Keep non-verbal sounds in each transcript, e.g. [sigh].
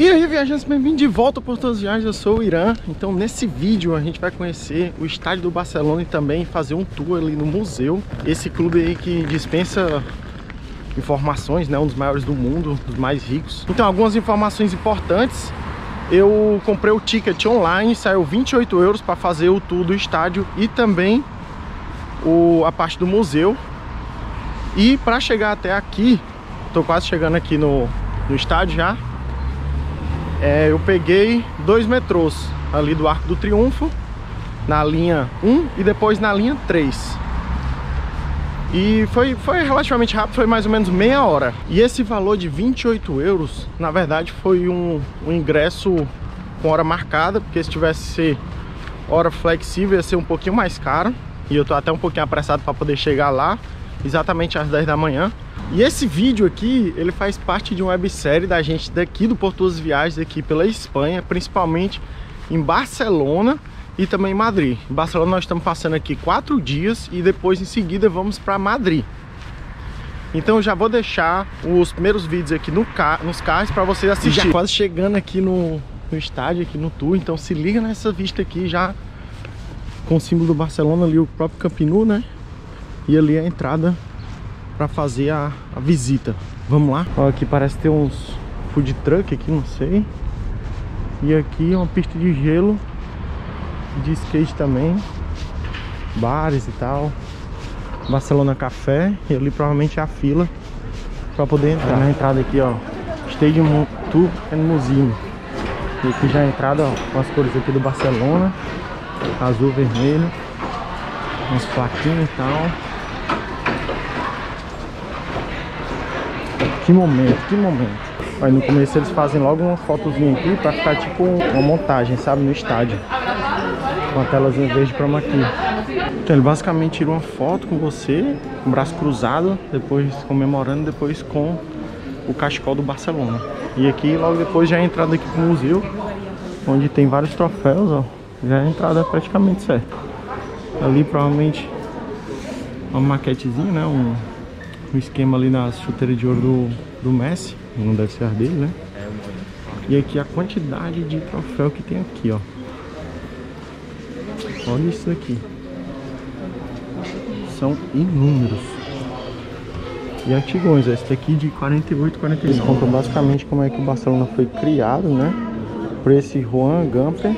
E aí viajantes, bem-vindos de volta por todas as viagens, eu sou o Irã. Então nesse vídeo a gente vai conhecer o estádio do Barcelona e também fazer um tour ali no museu. Esse clube aí que dispensa informações, né, um dos maiores do mundo, dos mais ricos. Então algumas informações importantes. Eu comprei o ticket online, saiu 28 euros para fazer o tour do estádio e também o, a parte do museu. E para chegar até aqui, tô quase chegando aqui no, no estádio já é, eu peguei dois metrôs ali do Arco do Triunfo, na linha 1 e depois na linha 3. E foi, foi relativamente rápido, foi mais ou menos meia hora. E esse valor de 28 euros, na verdade, foi um, um ingresso com hora marcada, porque se tivesse hora flexível ia ser um pouquinho mais caro. E eu tô até um pouquinho apressado para poder chegar lá, exatamente às 10 da manhã. E esse vídeo aqui, ele faz parte de uma websérie da gente daqui do Portuas Viagens, aqui pela Espanha, principalmente em Barcelona e também em Madrid. Em Barcelona nós estamos passando aqui quatro dias e depois em seguida vamos para Madrid. Então eu já vou deixar os primeiros vídeos aqui no ca nos carros para vocês assistirem. Já quase chegando aqui no, no estádio, aqui no tour, então se liga nessa vista aqui já com o símbolo do Barcelona ali, o próprio Camp Nou, né? E ali a entrada para fazer a, a, visita. Vamos lá? Ó, aqui parece ter uns food truck aqui, não sei. E aqui uma pista de gelo, de skate também, bares e tal. Barcelona Café e ali provavelmente é a fila para poder entrar. Na entrada aqui, ó, Stadium Tour and Museum. E aqui já a entrada, ó, com as cores aqui do Barcelona, azul, vermelho, umas plaquinhas e tal. Que momento, que momento. Aí no começo eles fazem logo uma fotozinha aqui pra ficar tipo uma montagem, sabe, no estádio. Com a telazinha verde pra aqui. Então ele basicamente tira uma foto com você, com o braço cruzado, depois comemorando, depois com o cachecol do Barcelona. E aqui logo depois já é a entrada aqui pro museu, onde tem vários troféus, ó. Já é a entrada praticamente certa. Ali provavelmente uma maquetezinha, né? Um, um esquema ali na chuteira de ouro do, do Messi. Não deve ser a dele, né? E aqui a quantidade de troféu que tem aqui, ó. Olha isso aqui. São inúmeros. E antigões, esse daqui de 48, 45. Eles contam basicamente como é que o Barcelona foi criado, né? Por esse Juan Gamper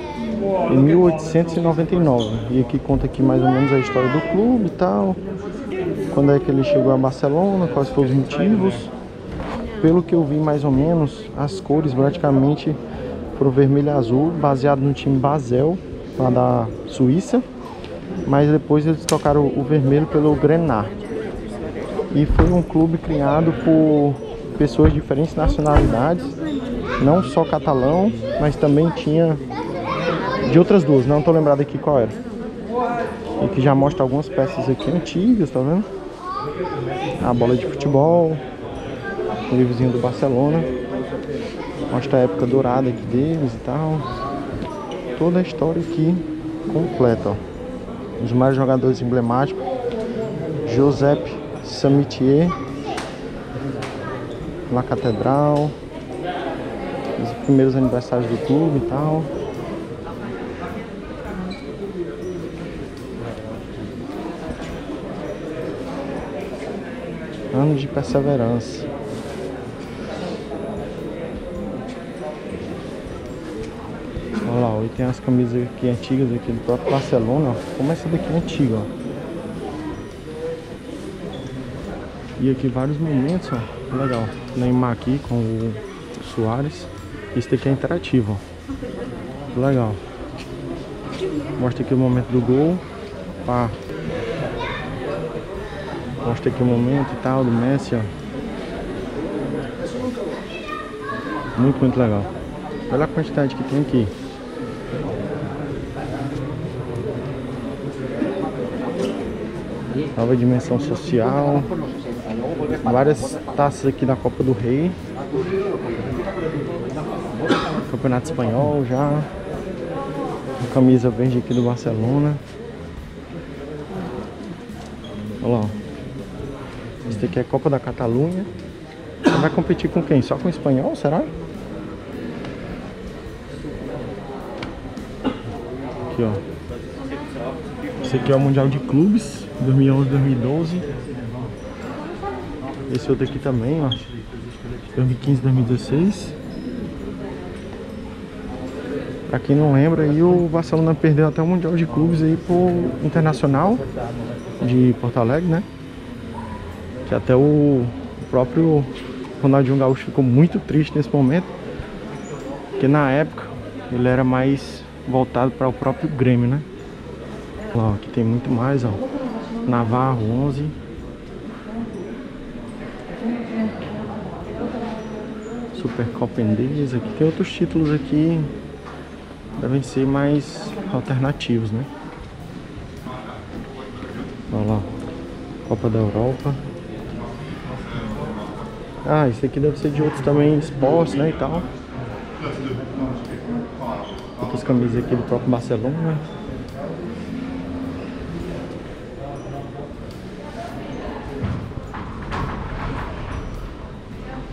em 1899. E aqui conta aqui mais ou menos a história do clube e tal quando é que ele chegou a Barcelona, quais foram os motivos. Pelo que eu vi mais ou menos, as cores praticamente foram vermelho e azul, baseado no time Basel, lá da Suíça. Mas depois eles trocaram o vermelho pelo Grenat. E foi um clube criado por pessoas de diferentes nacionalidades, não só catalão, mas também tinha de outras duas, não estou lembrado aqui qual era. E que já mostra algumas peças aqui antigas, tá vendo? a bola de futebol, o livrozinho do Barcelona, mostra a época dourada aqui deles e tal. Toda a história aqui completa, ó. Os mais jogadores emblemáticos, Josep Samitier, La Catedral, os primeiros aniversários do clube e tal. Anos de perseverança. Olha lá, e tem as camisas aqui antigas aqui do próprio Barcelona, ó. Como essa daqui é antiga, ó. E aqui vários momentos, ó. Legal. Neymar aqui com o Soares. Esse daqui é interativo, ó. Legal. Mostra aqui o momento do gol. Pá, Mostra aqui o momento e tal do Messi, ó. Muito, muito legal. Olha a quantidade que tem aqui. Nova dimensão social. Várias taças aqui da Copa do Rei. Campeonato Espanhol já. Camisa verde aqui do Barcelona. Olha lá. Este aqui é a Copa da Catalunha. Você vai competir com quem? Só com o espanhol, será? Aqui, ó. Esse aqui é o Mundial de Clubes, 2011, 2012. Esse outro aqui também, ó. 2015, 2016. Pra quem não lembra, aí o Barcelona perdeu até o Mundial de Clubes aí pro Internacional de Porto Alegre, né? Que até o próprio Ronaldinho Gaúcho ficou muito triste nesse momento. Porque na época ele era mais voltado para o próprio Grêmio, né? Ó, aqui tem muito mais, ó. Navarro 11. Supercopa Endesa. Aqui tem outros títulos aqui devem ser mais alternativos, né? Olha lá, Copa da Europa. Ah, esse aqui deve ser de outros também, esportes, né, e tal. Outras camisas aqui do próprio Barcelona.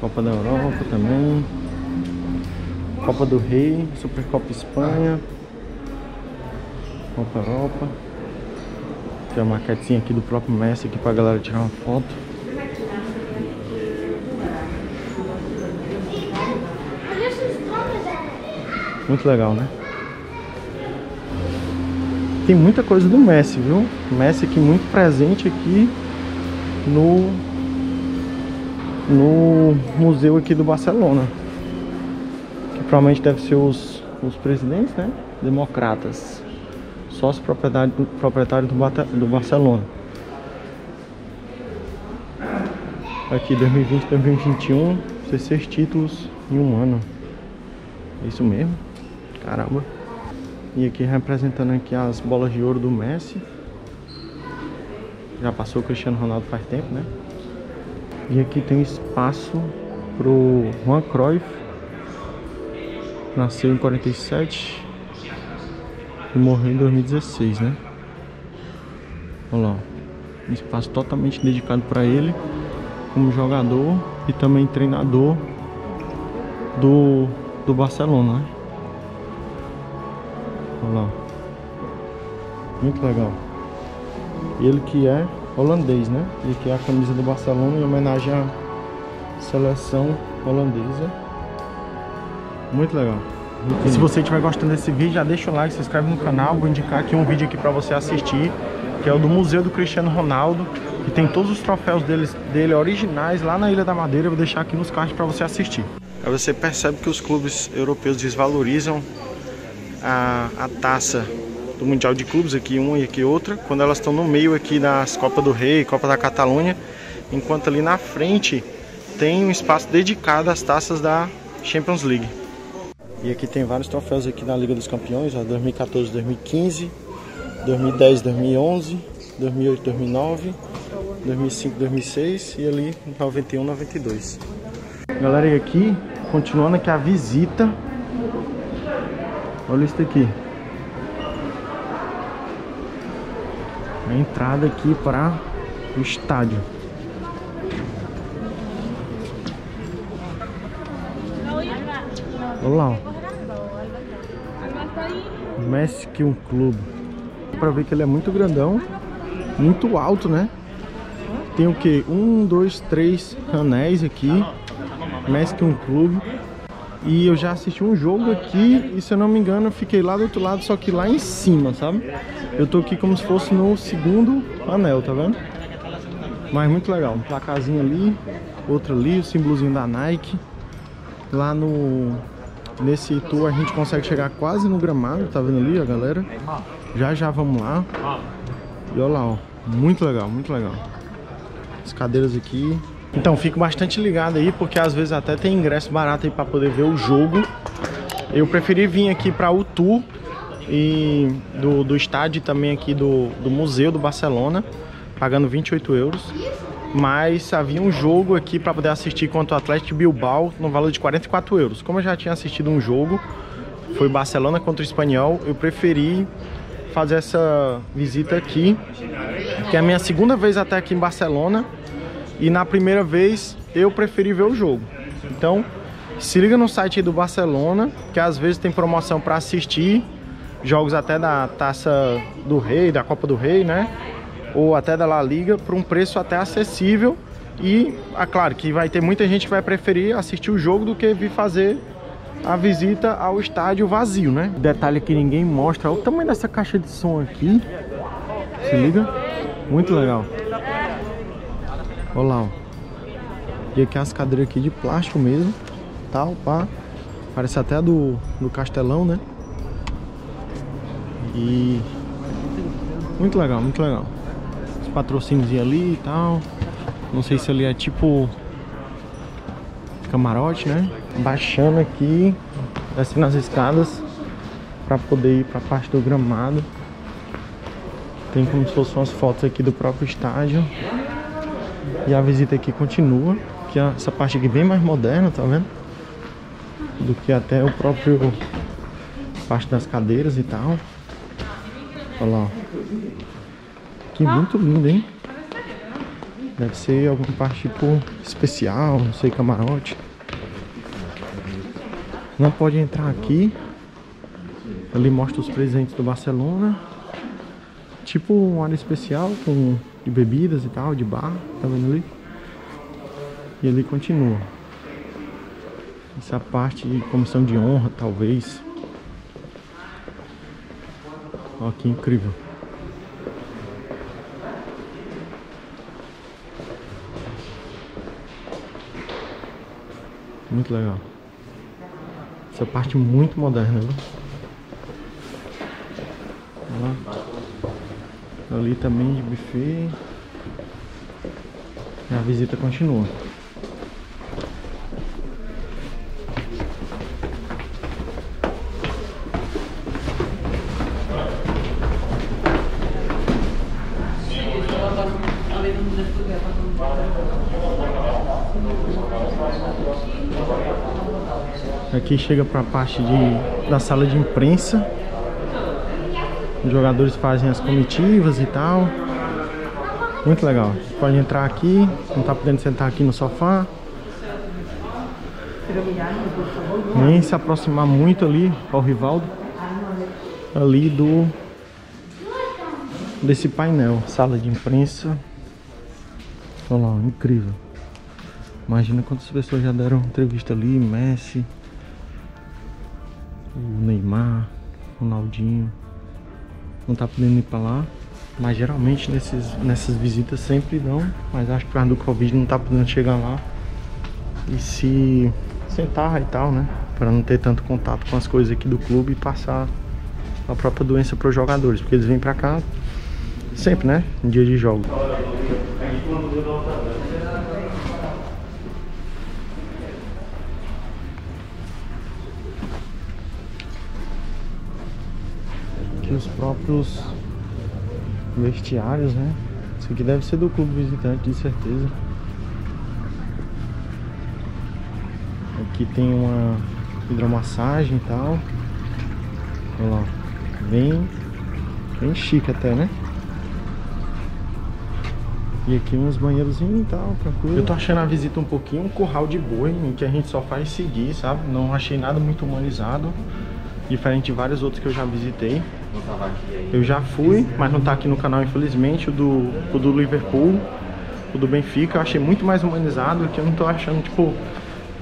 Copa da Europa também. Copa do Rei, Supercopa Espanha, Copa Europa. Tem a maquetinha aqui do próprio Messi aqui pra galera tirar uma foto. Muito legal, né? Tem muita coisa do Messi, viu? Messi aqui muito presente aqui no no museu aqui do Barcelona provavelmente deve ser os, os presidentes, né? Democratas. Sócio proprietário, proprietário do, do Barcelona. Aqui 2020, 2021, 16 títulos em um ano. É isso mesmo? Caramba. E aqui representando aqui as bolas de ouro do Messi. Já passou o Cristiano Ronaldo faz tempo, né? E aqui tem espaço pro Juan Cruyff Nasceu em 47 e morreu em 2016, né? Olha lá, um espaço totalmente dedicado para ele como jogador e também treinador do, do Barcelona, né? Olha lá. Muito legal. Ele que é holandês, né? E que é a camisa do Barcelona em homenagem à seleção holandesa. Muito legal. Muito e se você estiver gostando desse vídeo, já deixa o like, se inscreve no canal. Vou indicar aqui um vídeo aqui para você assistir, que é o do Museu do Cristiano Ronaldo, que tem todos os troféus dele, dele originais lá na Ilha da Madeira. Eu vou deixar aqui nos cards para você assistir. Aí você percebe que os clubes europeus desvalorizam a, a taça do Mundial de Clubes, aqui uma e aqui outra, quando elas estão no meio aqui das Copa do Rei, Copa da Catalunha, enquanto ali na frente tem um espaço dedicado às taças da Champions League. E aqui tem vários troféus aqui na Liga dos Campeões, ó, 2014, 2015, 2010, 2011, 2008, 2009, 2005, 2006 e ali 91, 92. Galera, e aqui, continuando aqui a visita. Olha isso aqui. A entrada aqui para o estádio. Olha lá, ó. Messi que um clube. Pra ver que ele é muito grandão, muito alto, né? Tem o que? Um, dois, três anéis aqui. Messi que um clube. E eu já assisti um jogo aqui e se eu não me engano eu fiquei lá do outro lado, só que lá em cima, sabe? Eu tô aqui como se fosse no segundo anel, tá vendo? Mas muito legal, um placazinho ali, outro ali, o símbolozinho da Nike. Lá no Nesse tour a gente consegue chegar quase no gramado, tá vendo ali a galera? Já já vamos lá. E olha lá, ó. Muito legal, muito legal. As cadeiras aqui. Então, fico bastante ligado aí, porque às vezes até tem ingresso barato aí pra poder ver o jogo. Eu preferi vir aqui pra o tour e do, do estádio também aqui do, do Museu do Barcelona, pagando 28 euros mas havia um jogo aqui para poder assistir contra o Atlético Bilbao no valor de 44 euros. Como eu já tinha assistido um jogo, foi Barcelona contra o Espanhol, eu preferi fazer essa visita aqui, que é a minha segunda vez até aqui em Barcelona, e na primeira vez eu preferi ver o jogo. Então, se liga no site do Barcelona, que às vezes tem promoção para assistir jogos até da Taça do Rei, da Copa do Rei, né? Ou até da La Liga, por um preço até acessível. E, é claro, que vai ter muita gente que vai preferir assistir o jogo do que vir fazer a visita ao estádio vazio, né? Detalhe que ninguém mostra, olha o tamanho dessa caixa de som aqui. Se liga? Muito legal. Olha lá, ó. E aqui as cadeiras aqui de plástico mesmo. Tal, pá. Parece até do, do castelão, né? E... Muito legal, muito legal. Os patrocínios ali e tal. Não sei se ali é tipo... Camarote, né? Baixando aqui. Descendo as escadas. Pra poder ir pra parte do gramado. Tem como se fossem umas fotos aqui do próprio estádio. E a visita aqui continua. Que essa parte aqui bem mais moderna, tá vendo? Do que até o próprio parte das cadeiras e tal. Olha lá. Que muito lindo, hein? Deve ser alguma parte tipo especial, não sei, camarote. Não pode entrar aqui. Ali mostra os presentes do Barcelona. Tipo um área especial com de bebidas e tal, de bar, tá vendo ali? E ali continua. Essa parte de comissão de honra, talvez. Olha que incrível. Muito legal. Essa parte muito moderna, viu? Ali também de buffet. E a visita continua. Aqui chega para a parte de, da sala de imprensa. Os jogadores fazem as comitivas e tal. Muito legal. Pode entrar aqui, não tá podendo sentar aqui no sofá. Nem se aproximar muito ali ao Rivaldo. Ali do desse painel, sala de imprensa. Olha lá, incrível. Imagina quantas pessoas já deram entrevista ali, Messi, o Neymar, Ronaldinho. Não tá podendo ir pra lá. Mas geralmente nesses, nessas visitas sempre dão. Mas acho que por causa do Covid não tá podendo chegar lá. E se sentar e tal, né? Pra não ter tanto contato com as coisas aqui do clube e passar a própria doença pros jogadores. Porque eles vêm pra cá sempre, né? Em dia de jogo. Aqui os próprios vestiários, né? Isso aqui deve ser do clube visitante, de certeza. Aqui tem uma hidromassagem e tal. Olha lá. Bem, bem chique até, né? E aqui uns banheirozinhos e tal, tranquilo. Eu tô achando a visita um pouquinho um curral de boi, em que a gente só faz seguir, sabe? Não achei nada muito humanizado. Diferente de vários outros que eu já visitei. Eu já fui, mas não tá aqui no canal, infelizmente. O do, o do Liverpool, o do Benfica, eu achei muito mais humanizado. Que eu não tô achando, tipo,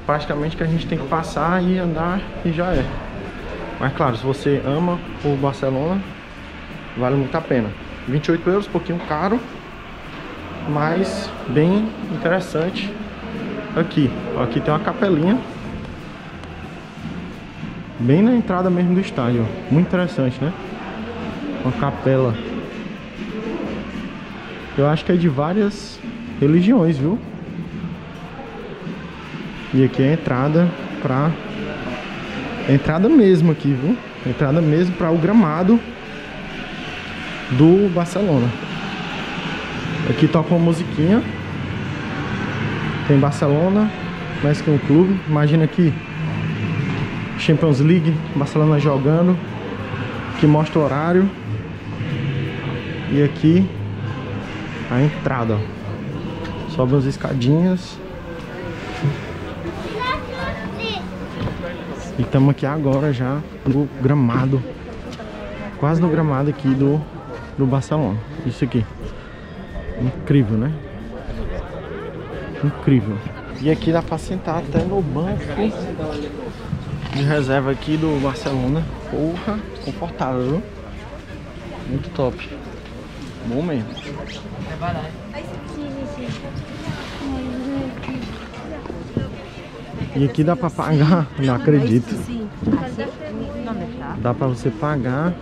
praticamente que a gente tem que passar e andar e já é. Mas claro, se você ama o Barcelona, vale muito a pena. 28 euros, pouquinho caro, mas bem interessante aqui. Aqui tem uma capelinha bem na entrada mesmo do estádio. Muito interessante, né? Uma capela. Eu acho que é de várias religiões, viu? E aqui é a entrada pra... A entrada mesmo aqui, viu? A entrada mesmo para o gramado do Barcelona. Aqui toca uma musiquinha. Tem Barcelona, mais que um clube. Imagina aqui. Champions League, Barcelona jogando. Que mostra o horário. E aqui a entrada. Sobe as escadinhas. E estamos aqui agora já no gramado quase no gramado aqui do, do Barcelona. Isso aqui. Incrível, né? Incrível. E aqui dá pra sentar até no banco de reserva aqui do Barcelona. Porra, confortável, viu? Muito top. Bom mesmo. E aqui dá pra pagar, não acredito. Dá pra você pagar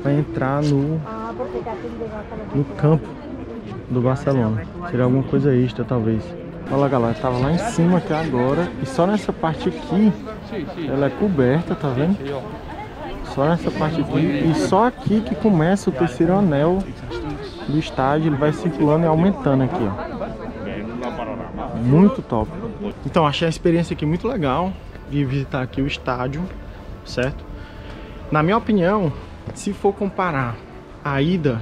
pra entrar no, no campo do Barcelona. Tirar alguma coisa extra, talvez. Olha lá, galera, tava lá em cima aqui agora. E só nessa parte aqui, ela é coberta, tá vendo? Só nessa parte aqui. E só aqui que começa o terceiro anel do estádio. Ele vai circulando e aumentando aqui, ó. Muito top. Então, achei a experiência aqui muito legal de visitar aqui o estádio, certo? Na minha opinião, se for comparar a ida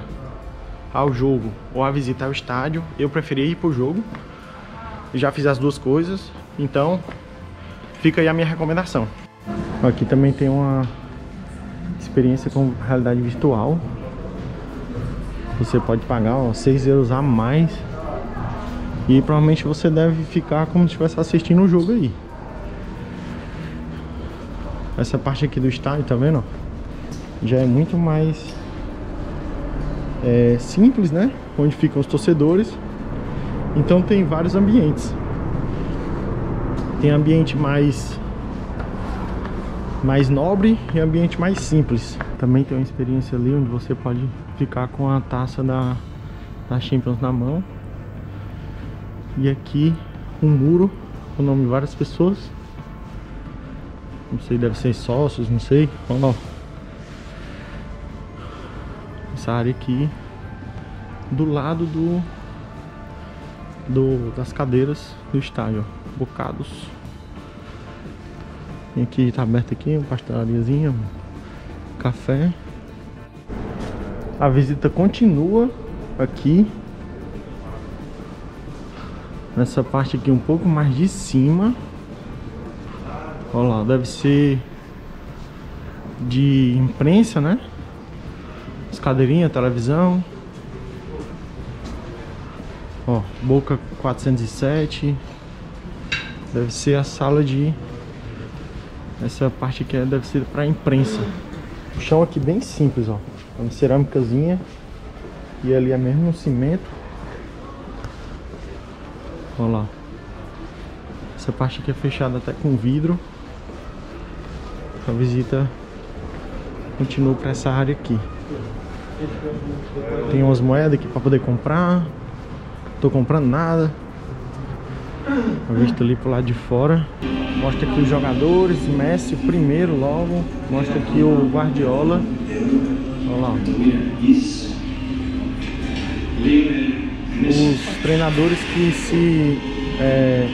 ao jogo ou a visita ao estádio, eu preferia ir pro jogo. Já fiz as duas coisas, então fica aí a minha recomendação. Aqui também tem uma experiência com realidade virtual. Você pode pagar ó, 6 euros a mais e provavelmente você deve ficar como se estivesse assistindo o jogo aí. Essa parte aqui do estádio, tá vendo? Já é muito mais é, simples, né? Onde ficam os torcedores. Então tem vários ambientes. Tem ambiente mais mais nobre e ambiente mais simples. Também tem uma experiência ali onde você pode ficar com a taça da, da Champions na mão. E aqui um muro com o nome de várias pessoas. Não sei, deve ser sócios, não sei. Olha lá. Essa área aqui do lado do, do das cadeiras do estádio, bocados. E aqui tá aberto aqui, uma pastelariazinha, café. A visita continua aqui. Nessa parte aqui um pouco mais de cima. Olha lá, deve ser de imprensa, né? As cadeirinhas, televisão. Ó, boca 407. Deve ser a sala de essa parte aqui deve ser para imprensa. O chão aqui bem simples, ó. É uma cerâmicazinha. E ali é mesmo um cimento. Olha lá. Essa parte aqui é fechada até com vidro. A visita continua para essa área aqui. Tem umas moedas aqui para poder comprar. Tô comprando nada. A vista ali pro lado de fora. Mostra aqui os jogadores, Messi primeiro logo. Mostra aqui o Guardiola. Olha lá. Os treinadores que se é,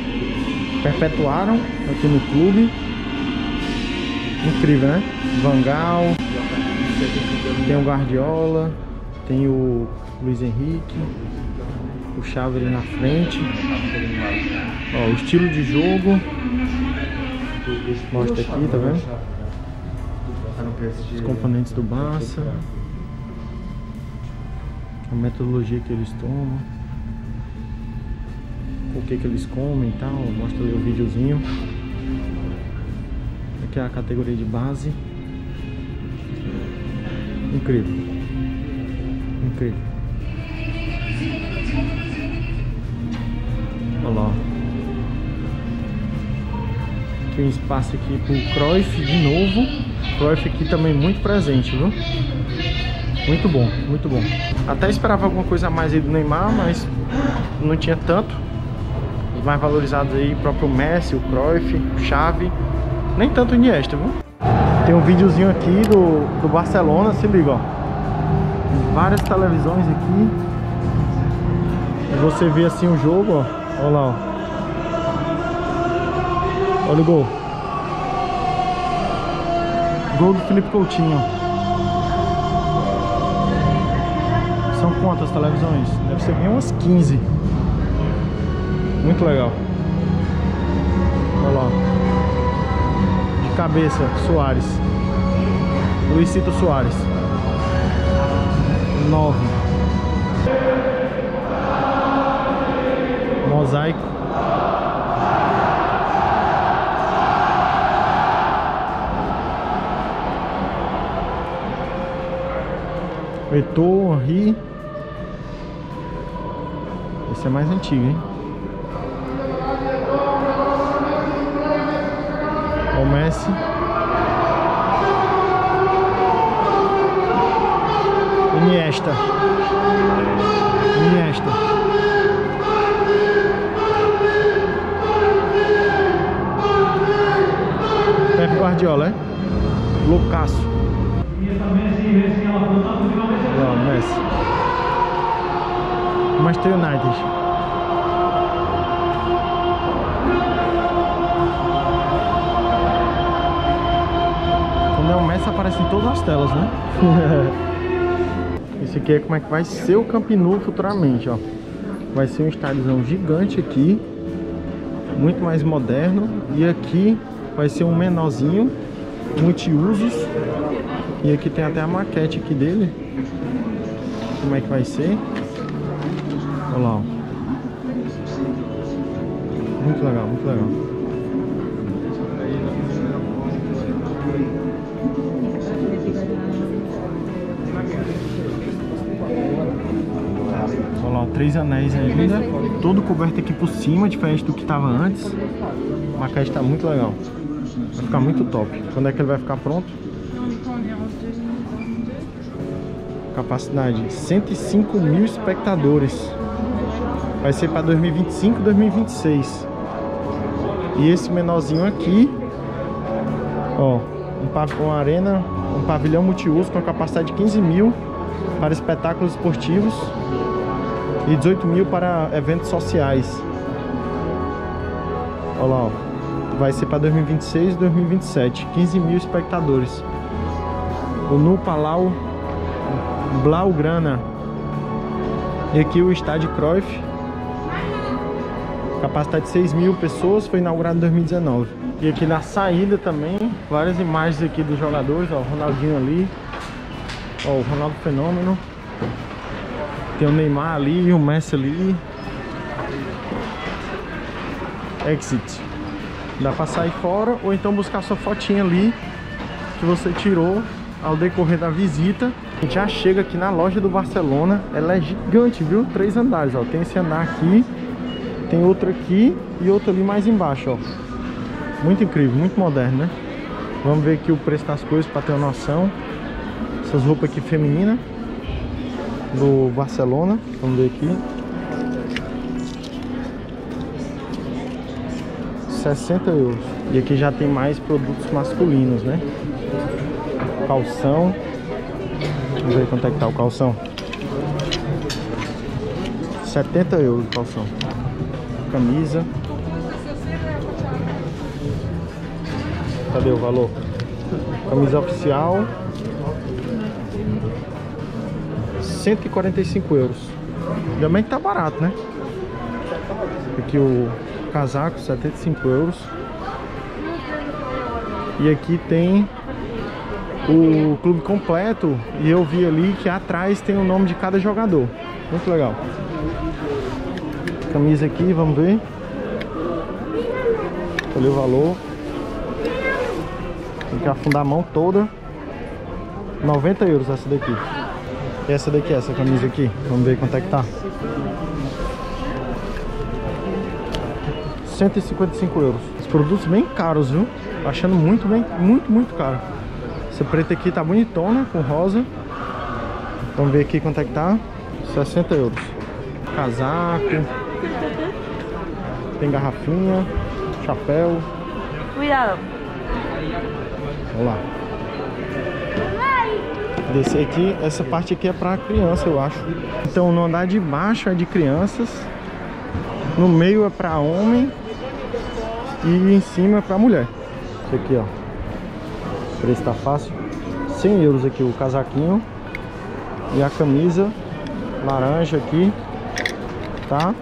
perpetuaram aqui no clube. Incrível, né? Vangal. Tem o Guardiola. Tem o Luiz Henrique. Chave ali na frente. Ó, o estilo de jogo. Mostra aqui, tá vendo? Os componentes do Barça. A metodologia que eles tomam. O que que eles comem e tal. Mostra ali o videozinho. Aqui é a categoria de base. Incrível. Incrível. Olha lá. Aqui um espaço aqui pro Cruyff de novo. Cruyff aqui também muito presente, viu? Muito bom, muito bom. Até esperava alguma coisa a mais aí do Neymar, mas não tinha tanto. Os mais valorizados aí, o próprio Messi, o Cruyff, o Xavi. Nem tanto o Iniesta, viu? Tem um videozinho aqui do, do Barcelona, se liga, ó. Várias televisões aqui. E você vê assim o jogo, ó. Olha lá, ó. Olha o gol. Gol do Felipe Coutinho. São quantas televisões? Deve ser bem umas 15. Muito legal. Olha lá. De cabeça, Soares. Luizito Soares. nove. Mosaico. Eto'o, Henri. Esse é mais antigo, hein? O Messi. Iniesta. Iniesta. Guardiola, é? Loucaço. Lá, Messi. Manchester United. Quando é o Messi aparece em todas as telas, né? [laughs] Esse aqui é como é que vai ser o Camp Nou futuramente, ó. Vai ser um estádiozão gigante aqui, muito mais moderno. E aqui vai ser um menorzinho, multiusos. E aqui tem até a maquete aqui dele. Como é que vai ser. Olha lá, ó. Muito legal, muito legal. Três anéis ainda. Todo coberto aqui por cima, diferente do que estava antes. A maquete está muito legal. Ficar muito top. Quando é que ele vai ficar pronto? Capacidade 105 mil espectadores. Vai ser para 2025 2026. E esse menorzinho aqui, ó, um, uma arena, um pavilhão multiuso com capacidade de 15 mil para espetáculos esportivos e 18 mil para eventos sociais. Olha lá, ó. Vai ser para 2026 e 2027, 15 mil espectadores. O Nu Palau Blaugrana. E aqui o estádio Cruyff. Capacidade de 6 mil pessoas, foi inaugurado em 2019. E aqui na saída também, várias imagens aqui dos jogadores, ó, o Ronaldinho ali, ó, o Ronaldo Fenômeno. Tem o Neymar ali, o Messi ali. Exit. Dá pra sair fora ou então buscar sua fotinha ali que você tirou ao decorrer da visita. A gente já chega aqui na loja do Barcelona. Ela é gigante, viu? Três andares, ó. Tem esse andar aqui, tem outro aqui e outro ali mais embaixo, ó. Muito incrível, muito moderno, né? Vamos ver aqui o preço das coisas para ter uma noção. Essas roupas aqui femininas do Barcelona. Vamos ver aqui. 60 euros. E aqui já tem mais produtos masculinos, né? Calção. Vamos ver quanto é que tá o calção. 70 euros o calção. Camisa. Cadê o valor? Camisa oficial. 145 euros. Também tá barato, né? Aqui o casaco, 75 euros. E aqui tem o clube completo. E eu vi ali que atrás tem o nome de cada jogador. Muito legal. Camisa aqui, vamos ver. Olha o valor. Tem que afundar a mão toda. 90 euros essa daqui. E essa daqui, essa camisa aqui. Vamos ver quanto é que tá. 155 euros. Os produtos bem caros, viu? Achando muito, bem, muito, muito caro. Essa preta aqui tá bonitona, com rosa. Vamos ver aqui quanto é que tá. 60 euros. Casaco. Tem garrafinha. Chapéu. Cuidado. Vamos lá. Descer aqui, essa parte aqui é pra criança, eu acho. Então no andar de baixo é de crianças. No meio é pra homem. E em cima pra mulher. Aqui, ó. O preço tá fácil. 100 euros aqui o casaquinho. E a camisa laranja aqui. Tá?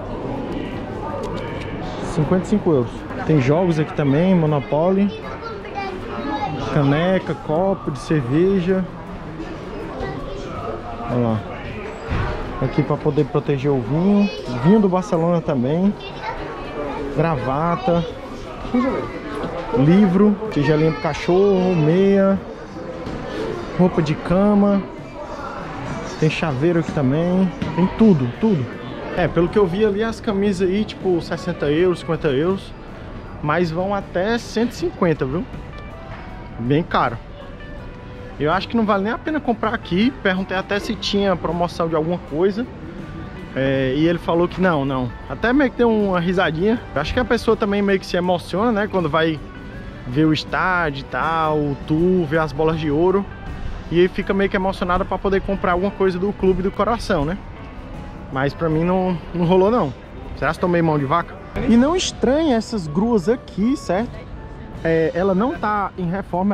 55 euros. Tem jogos aqui também, Monopoly. Caneca, copo de cerveja. Olha lá. Aqui para poder proteger o vinho. Vinho do Barcelona também. Gravata. Livro. Tigelinha pro cachorro. Meia. Roupa de cama. Tem chaveiro aqui também. Tem tudo, tudo. É, pelo que eu vi ali, as camisas aí, tipo, 60 euros, 50 euros. Mas vão até 150, viu? Bem caro. Eu acho que não vale nem a pena comprar aqui. Perguntei até se tinha promoção de alguma coisa. É, e ele falou que não, não. Até meio que deu uma risadinha. Eu acho que a pessoa também meio que se emociona, né? Quando vai ver o estádio e tal, o tour, ver as bolas de ouro. E aí fica meio que emocionada para poder comprar alguma coisa do clube do coração, né? Mas pra mim não, não rolou não. Será que tomei mão de vaca? E não estranha essas gruas aqui, certo? É, ela não tá em reforma.